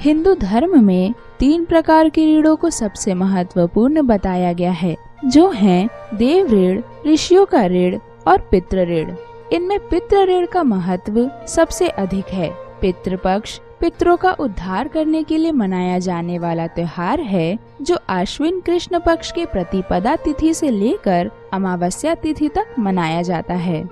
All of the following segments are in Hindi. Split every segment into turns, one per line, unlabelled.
हिंदू धर्म में तीन प्रकार के ऋणों को सबसे महत्वपूर्ण बताया गया है, जो हैं देव ऋण ऋषियों का ऋण और पितृ ऋण इनमें पितृ ऋण का महत्व सबसे अधिक है। पितृपक्ष पितरों का उद्धार करने के लिए मनाया जाने वाला त्योहार है, जो आश्विन कृष्ण पक्ष के प्रतिपदा तिथि से लेकर अमावस्या तिथि तक मनाया जाता है।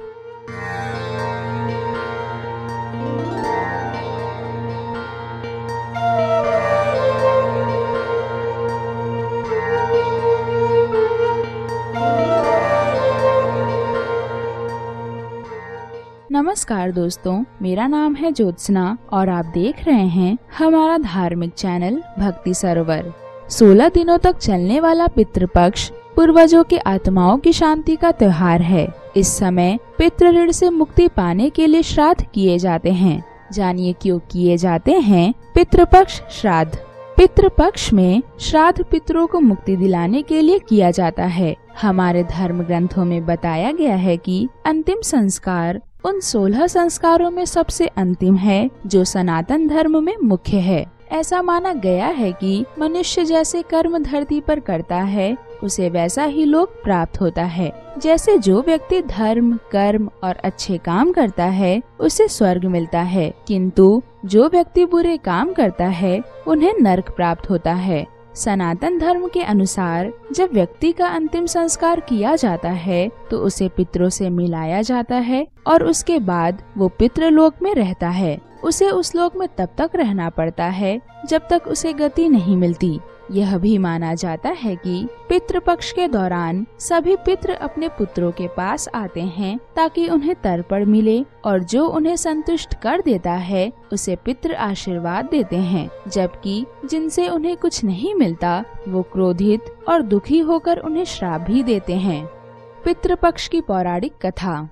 नमस्कार दोस्तों, मेरा नाम है ज्योत्सना और आप देख रहे हैं हमारा धार्मिक चैनल भक्ति सरोवर। 16 दिनों तक चलने वाला पितृपक्ष पूर्वजों की आत्माओं की शांति का त्योहार है। इस समय पितृ ऋण से मुक्ति पाने के लिए श्राद्ध किए जाते हैं। जानिए क्यों किए जाते हैं पितृपक्ष श्राद्ध। पितृपक्ष में श्राद्ध पितरों को मुक्ति दिलाने के लिए किया जाता है। हमारे धर्म ग्रंथों में बताया गया है कि अंतिम संस्कार उन सोलह संस्कारों में सबसे अंतिम है, जो सनातन धर्म में मुख्य है। ऐसा माना गया है कि मनुष्य जैसे कर्म धरती पर करता है, उसे वैसा ही लोक प्राप्त होता है। जैसे जो व्यक्ति धर्म, कर्म और अच्छे काम करता है, उसे स्वर्ग मिलता है। किंतु जो व्यक्ति बुरे काम करता है, उन्हें नरक प्राप्त होता है। सनातन धर्म के अनुसार जब व्यक्ति का अंतिम संस्कार किया जाता है तो उसे पितरों से मिलाया जाता है और उसके बाद वो पितृलोक में रहता है। उसे उस लोक में तब तक रहना पड़ता है जब तक उसे गति नहीं मिलती। यह भी माना जाता है कि पितृपक्ष के दौरान सभी पितृ अपने पुत्रों के पास आते हैं ताकि उन्हें तर्पण मिले और जो उन्हें संतुष्ट कर देता है, उसे पितृ आशीर्वाद देते हैं। जबकि जिनसे उन्हें कुछ नहीं मिलता, वो क्रोधित और दुखी होकर उन्हें श्राप भी देते हैं। पितृपक्ष की पौराणिक कथा।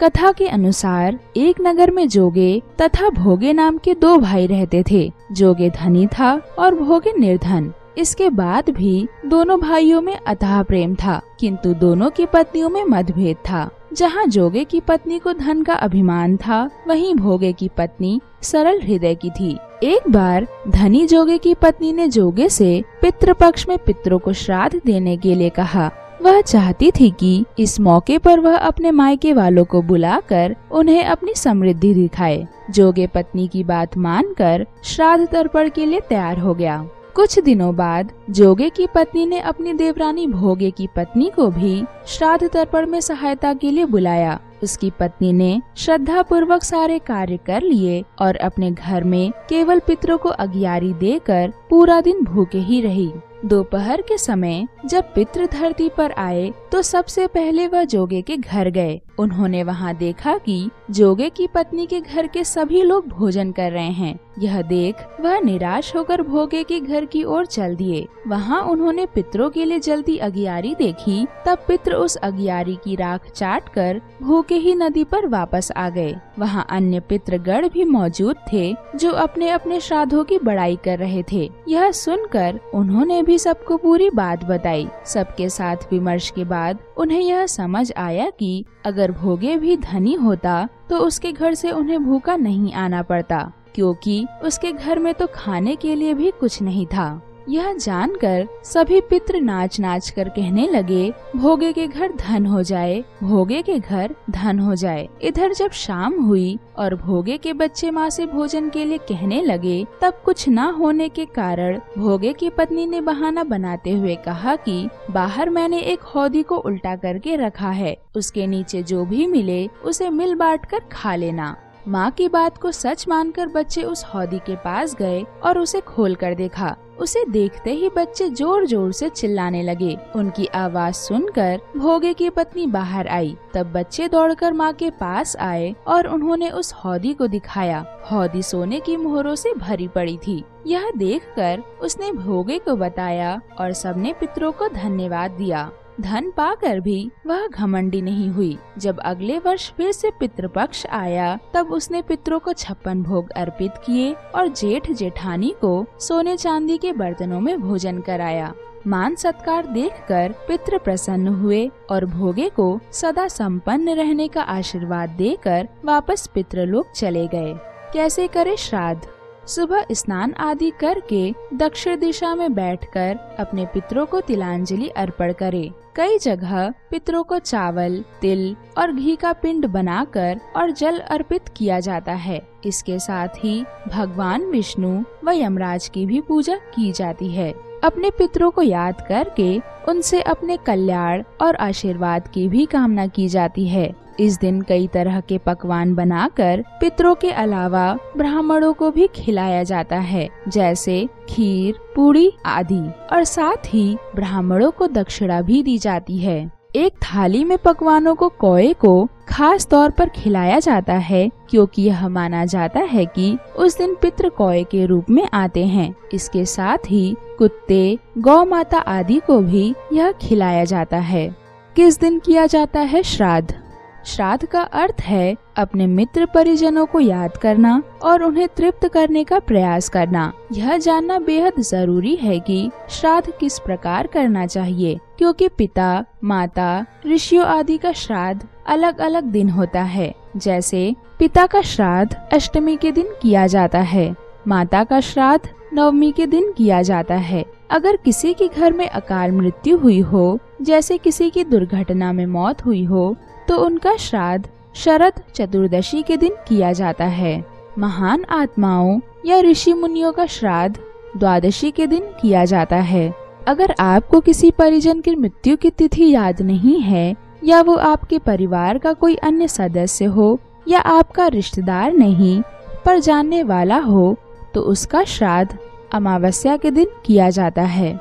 कथा के अनुसार एक नगर में जोगे तथा भोगे नाम के दो भाई रहते थे। जोगे धनी था और भोगे निर्धन। इसके बाद भी दोनों भाइयों में अथाह प्रेम था, किंतु दोनों की पत्नियों में मतभेद था। जहाँ जोगे की पत्नी को धन का अभिमान था, वहीं भोगे की पत्नी सरल हृदय की थी। एक बार धनी जोगे की पत्नी ने जोगे से पितृपक्ष में पितरों को श्राद्ध देने के लिए कहा। वह चाहती थी कि इस मौके पर वह अपने मायके वालों को बुलाकर उन्हें अपनी समृद्धि दिखाए। जोगे पत्नी की बात मानकर श्राद्ध तर्पण के लिए तैयार हो गया। कुछ दिनों बाद जोगे की पत्नी ने अपनी देवरानी भोगे की पत्नी को भी श्राद्ध तर्पण में सहायता के लिए बुलाया। उसकी पत्नी ने श्रद्धा पूर्वक सारे कार्य कर लिए और अपने घर में केवल पितरों को अगियारी देकर पूरा दिन भूखे ही रही। दोपहर के समय जब पितृ धरती पर आए तो सबसे पहले वह जोगे के घर गए। उन्होंने वहाँ देखा कि जोगे की पत्नी के घर के सभी लोग भोजन कर रहे हैं। यह देख वह निराश होकर भोगे के घर की ओर चल दिए। वहाँ उन्होंने पितरों के लिए जल्दी अगियारी देखी, तब पित्र उस अगियारी की राख चाट कर भूखे ही नदी पर वापस आ गए। वहाँ अन्य पितृगण भी मौजूद थे, जो अपने अपने श्राद्धों की बड़ाई कर रहे थे। यह सुनकर उन्होंने भी सबको पूरी बात बताई। सबके साथ विमर्श के बाद उन्हें यह समझ आया कि अगर भोगे भी धनी होता तो उसके घर से उन्हें भूखा नहीं आना पड़ता, क्योंकि उसके घर में तो खाने के लिए भी कुछ नहीं था। यह जानकर सभी पितृ नाच नाच कर कहने लगे, भोगे के घर धन हो जाए, भोगे के घर धन हो जाए। इधर जब शाम हुई और भोगे के बच्चे माँ से भोजन के लिए कहने लगे, तब कुछ न होने के कारण भोगे की पत्नी ने बहाना बनाते हुए कहा कि, बाहर मैंने एक हौदी को उल्टा करके रखा है, उसके नीचे जो भी मिले, उसे मिल बांट कर खा लेना। माँ की बात को सच मानकर बच्चे उस हौदी के पास गए और उसे खोल कर देखा। उसे देखते ही बच्चे ज़ोर ज़ोर से चिल्लाने लगे। उनकी आवाज़ सुनकर भोगे की पत्नी बाहर आई। तब बच्चे दौड़कर माँ के पास आए और उन्होंने उस हौदी को दिखाया। हौदी सोने की मोहरों से भरी पड़ी थी। यह देखकर उसने भोगे को बताया और सबने पितरों को धन्यवाद दिया। धन पाकर भी वह घमंडी नहीं हुई। जब अगले वर्ष फिर से पितृपक्ष आया, तब उसने पितरों को छप्पन भोग अर्पित किए और जेठ जेठानी को सोने चांदी के बर्तनों में भोजन कराया। मान सत्कार देखकर पितृ प्रसन्न हुए और भोगे को सदा संपन्न रहने का आशीर्वाद देकर वापस पितृलोक चले गए। कैसे करे श्राद्ध? सुबह स्नान आदि करके दक्षिण दिशा में बैठकर अपने पितरों को तिलांजलि अर्पण करे। कई जगह पितरों को चावल, तिल और घी का पिंड बनाकर और जल अर्पित किया जाता है। इसके साथ ही भगवान विष्णु व यमराज की भी पूजा की जाती है। अपने पितरों को याद करके उनसे अपने कल्याण और आशीर्वाद की भी कामना की जाती है। इस दिन कई तरह के पकवान बनाकर पितरों के अलावा ब्राह्मणों को भी खिलाया जाता है, जैसे खीर, पूड़ी आदि। और साथ ही ब्राह्मणों को दक्षिणा भी दी जाती है। एक थाली में पकवानों को कोए को खास तौर पर खिलाया जाता है, क्योंकि यह माना जाता है कि उस दिन पितृ कोए के रूप में आते हैं। इसके साथ ही कुत्ते, गौ माता आदि को भी यह खिलाया जाता है। किस दिन किया जाता है श्राद्ध? श्राद्ध का अर्थ है अपने मित्र परिजनों को याद करना और उन्हें तृप्त करने का प्रयास करना। यह जानना बेहद ज़रूरी है कि श्राद्ध किस प्रकार करना चाहिए, क्योंकि पिता, माता, ऋषियों आदि का श्राद्ध अलग अलग दिन होता है। जैसे, पिता का श्राद्ध अष्टमी के दिन किया जाता है, माता का श्राद्ध नवमी के दिन किया जाता है। अगर किसी के घर में अकाल मृत्यु हुई हो, जैसे किसी की दुर्घटना में मौत हुई हो तो उनका श्राद्ध शरद चतुर्दशी के दिन किया जाता है। महान आत्माओं या ऋषि मुनियों का श्राद्ध द्वादशी के दिन किया जाता है। अगर आपको किसी परिजन की मृत्यु की तिथि याद नहीं है, या वो आपके परिवार का कोई अन्य सदस्य हो, या आपका रिश्तेदार नहीं, पर जानने वाला हो तो उसका श्राद्ध अमावस्या के दिन किया जाता है।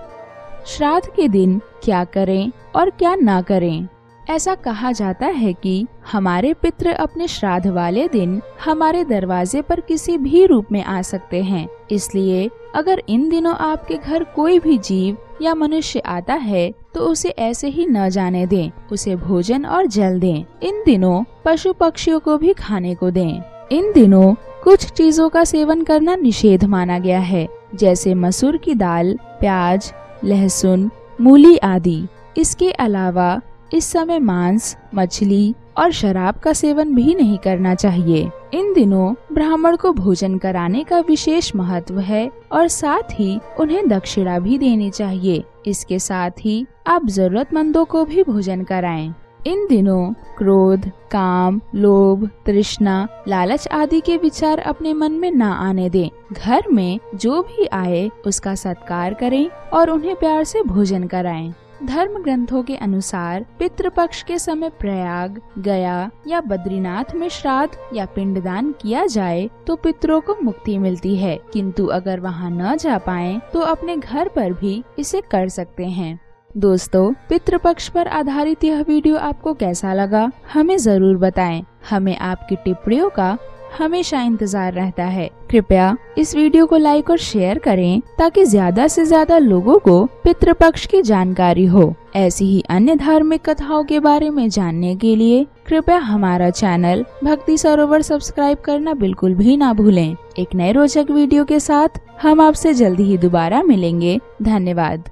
श्राद्ध के दिन क्या करें और क्या ना करें? ऐसा कहा जाता है कि हमारे पितृ अपने श्राद्ध वाले दिन हमारे दरवाजे पर किसी भी रूप में आ सकते हैं। इसलिए अगर इन दिनों आपके घर कोई भी जीव या मनुष्य आता है तो उसे ऐसे ही न जाने दें। उसे भोजन और जल दें। इन दिनों पशु पक्षियों को भी खाने को दें। इन दिनों कुछ चीज़ों का सेवन करना निषेध माना गया है, जैसे मसूर की दाल, प्याज, लहसुन, मूली आदि। इसके अलावा इस समय मांस, मछली और शराब का सेवन भी नहीं करना चाहिए इन दिनों ब्राह्मण को भोजन कराने का विशेष महत्व है और साथ ही उन्हें दक्षिणा भी देनी चाहिए इसके साथ ही आप जरूरतमंदों को भी भोजन कराएँ। इन दिनों क्रोध, काम, लोभ, तृष्णा, लालच आदि के विचार अपने मन में न आने दें। घर में जो भी आए, उसका सत्कार करें और उन्हें प्यार से भोजन कराएँ। धर्म ग्रंथों के अनुसार पितृपक्ष के समय प्रयाग, गया या बद्रीनाथ में श्राद्ध या पिंडदान किया जाए तो पितरों को मुक्ति मिलती है किंतु अगर वहाँ न जा पाए तो अपने घर पर भी इसे कर सकते हैं दोस्तों, पितृपक्ष पर आधारित यह वीडियो आपको कैसा लगा, हमें ज़रूर बताएँ। हमें आपकी टिप्पणियों का हमेशा इंतज़ार रहता है। कृपया इस वीडियो को लाइक और शेयर करें ताकि ज़्यादा से ज़्यादा लोगों को पितृपक्ष की जानकारी हो। ऐसी ही अन्य धार्मिक कथाओं के बारे में जानने के लिए कृपया हमारा चैनल भक्ति सरोवर सब्सक्राइब करना बिल्कुल भी ना भूलें। एक नए रोचक वीडियो के साथ हम आपसे जल्दी ही दोबारा मिलेंगे। धन्यवाद।